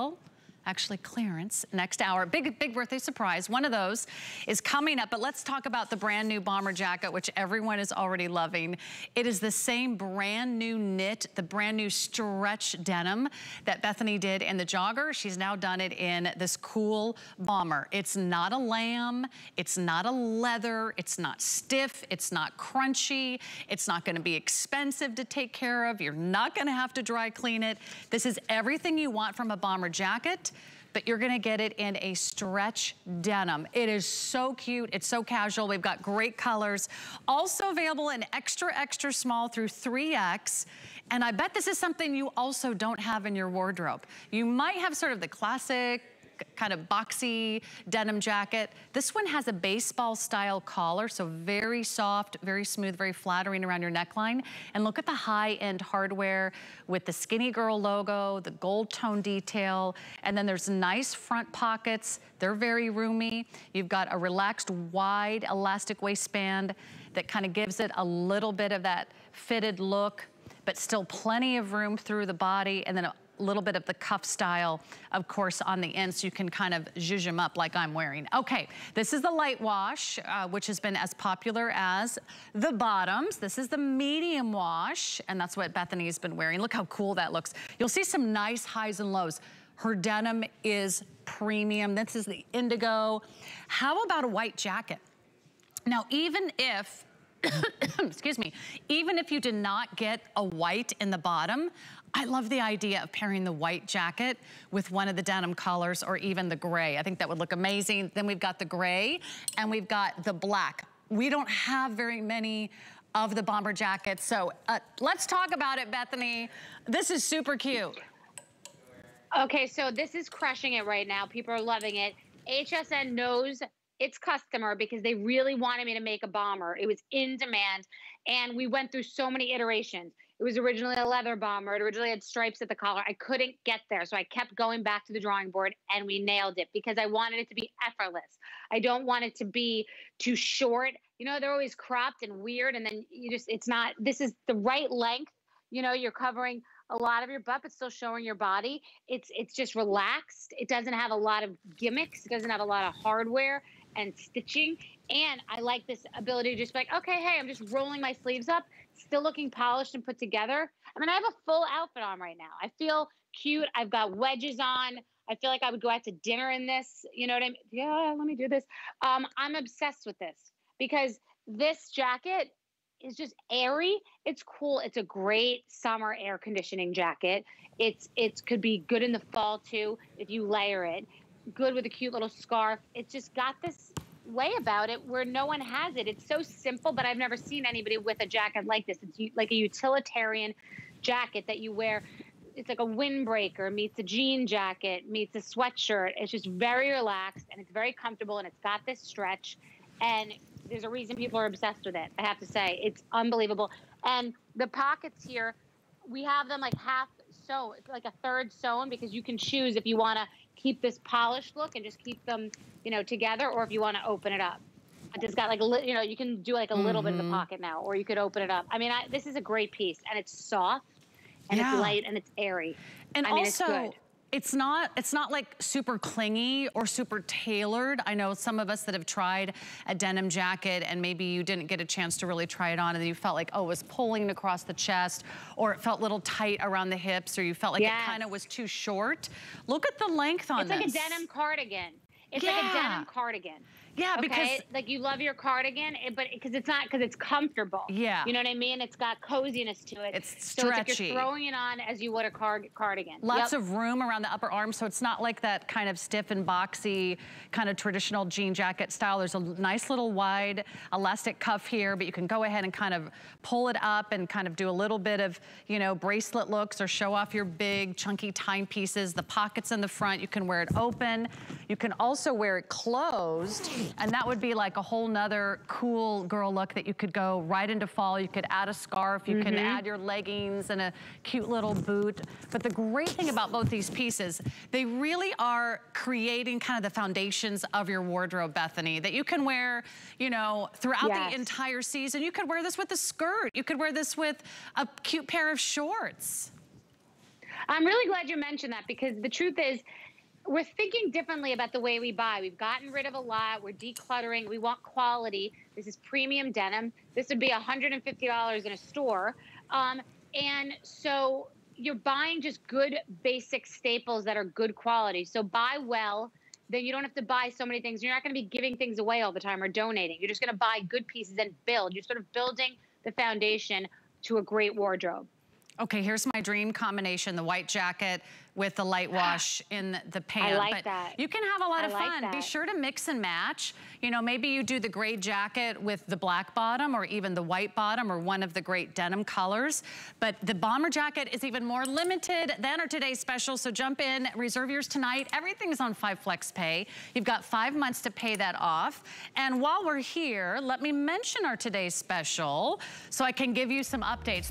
sale actually clearance next hour. Big, big birthday surprise. One of those is coming up, but let's talk about the brand new bomber jacket, which everyone is already loving. It is the same brand new knit, the brand new stretch denim that Bethenny did in the jogger. She's now done it in this cool bomber. It's not a lamb, it's not a leather, it's not stiff, it's not crunchy, it's not gonna be expensive to take care of. You're not gonna have to dry clean it. This is everything you want from a bomber jacket but you're gonna get it in a stretch denim. It is so cute, it's so casual. We've got great colors. Also available in extra, extra small through 3X. And I bet this is something you also don't have in your wardrobe. You might have sort of the classic kind of boxy denim jacket. This one has a baseball style collar, so very soft, very smooth, very flattering around your neckline. And look at the high end hardware with the Skinnygirl logo, the gold tone detail, and then there's nice front pockets. They're very roomy. You've got a relaxed wide elastic waistband that kind of gives it a little bit of that fitted look but still plenty of room through the body and then little bit of the cuff style, of course, on the end so you can kind of zhuzh them up like I'm wearing. Okay, this is the light wash, uh, which has been as popular as the bottoms. This is the medium wash, and that's what Bethenny's been wearing. Look how cool that looks. You'll see some nice highs and lows. Her denim is premium. This is the indigo. How about a white jacket? Now, even if excuse me, even if you did not get a white in the bottom, I love the idea of pairing the white jacket with one of the denim colors or even the gray. I think that would look amazing. Then we've got the gray and we've got the black. We don't have very many of the bomber jackets. So uh, let's talk about it, Bethenny. This is super cute. Okay, so this is crushing it right now. People are loving it. HSN knows its customer because they really wanted me to make a bomber. It was in demand. And we went through so many iterations. It was originally a leather bomber. It originally had stripes at the collar. I couldn't get there. So I kept going back to the drawing board and we nailed it because I wanted it to be effortless. I don't want it to be too short. You know, they're always cropped and weird. And then you just, it's not, this is the right length. You know, you're covering a lot of your butt, but still showing your body. It's it's just relaxed. It doesn't have a lot of gimmicks. It doesn't have a lot of hardware and stitching. And I like this ability to just be like, okay, hey, I'm just rolling my sleeves up still looking polished and put together. I mean, I have a full outfit on right now. I feel cute. I've got wedges on. I feel like I would go out to dinner in this. You know what I mean? Yeah, let me do this. Um, I'm obsessed with this because this jacket is just airy. It's cool. It's a great summer air conditioning jacket. It's it could be good in the fall too if you layer it. Good with a cute little scarf. It's just got this way about it where no one has it. It's so simple, but I've never seen anybody with a jacket like this. It's like a utilitarian jacket that you wear. It's like a windbreaker meets a jean jacket meets a sweatshirt. It's just very relaxed and it's very comfortable and it's got this stretch. And there's a reason people are obsessed with it. I have to say, it's unbelievable. And the pockets here, we have them like half sewn, like a third sewn because you can choose if you want to keep this polished look and just keep them, you know, together, or if you want to open it up. It just got like a you know, you can do like a little mm-hmm. bit in the mm-hmm. pocket now, or you could open it up. I mean, I, this is a great piece, and it's soft, and yeah. it's light, and it's airy. And I mean, also, it's not it's not like super clingy or super tailored. I know some of us that have tried a denim jacket and maybe you didn't get a chance to really try it on and you felt like, oh, it was pulling across the chest or it felt a little tight around the hips or you felt like yes. it kind of was too short. Look at the length on it's this. It's like a denim cardigan. It's yeah. like a denim cardigan. Yeah, okay? because like you love your cardigan, eh, but because it's not because it's comfortable. Yeah, you know what I mean. It's got coziness to it. It's stretchy. So it's like you're throwing it on as you would a car cardigan. Lots yep. of room around the upper arm, so it's not like that kind of stiff and boxy kind of traditional jean jacket style. There's a nice little wide elastic cuff here, but you can go ahead and kind of pull it up and kind of do a little bit of you know bracelet looks or show off your big chunky timepieces. The pockets in the front, you can wear it open. You can also wear it closed and that would be like a whole nother cool girl look that you could go right into fall. You could add a scarf, you mm -hmm. can mm-hmm. add your leggings and a cute little boot. But the great thing about both these pieces, they really are creating kind of the foundations of your wardrobe, Bethenny, that you can wear, you know, throughout yes. the entire season. You could wear this with a skirt. You could wear this with a cute pair of shorts. I'm really glad you mentioned that because the truth is, we're thinking differently about the way we buy. We've gotten rid of a lot. We're decluttering. We want quality. This is premium denim. This would be $150 in a store. Um, and so you're buying just good basic staples that are good quality. So buy well. Then you don't have to buy so many things. You're not going to be giving things away all the time or donating. You're just going to buy good pieces and build. You're sort of building the foundation to a great wardrobe. Okay, here's my dream combination, the white jacket with the light wash in the pant. I like but that. You can have a lot I of like fun. That. Be sure to mix and match. You know, maybe you do the gray jacket with the black bottom or even the white bottom or one of the great denim colors. But the bomber jacket is even more limited than our today's special, so jump in, reserve yours tonight. Everything's on 5 Flex Pay. You've got five months to pay that off. And while we're here, let me mention our today's special so I can give you some updates.